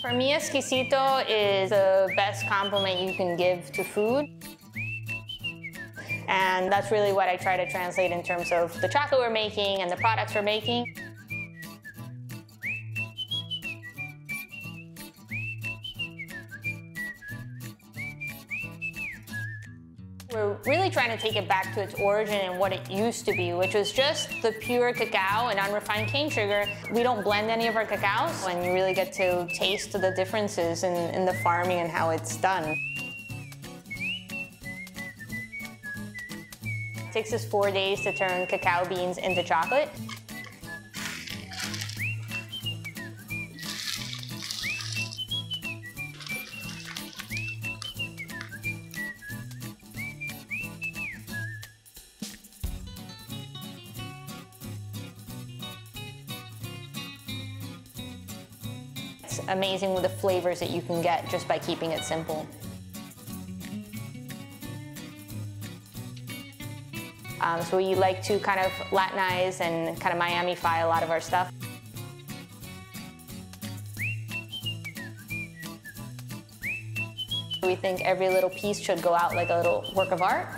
For me, exquisito is the best compliment you can give to food. And that's really what I try to translate in terms of the chocolate we're making and the products we're making. We're really trying to take it back to its origin and what it used to be, which was just the pure cacao and unrefined cane sugar. We don't blend any of our cacaos, and you really get to taste the differences in, in the farming and how it's done. It takes us four days to turn cacao beans into chocolate. Amazing with the flavors that you can get just by keeping it simple. Um, so we like to kind of Latinize and kind of Miami-fy a lot of our stuff. We think every little piece should go out like a little work of art.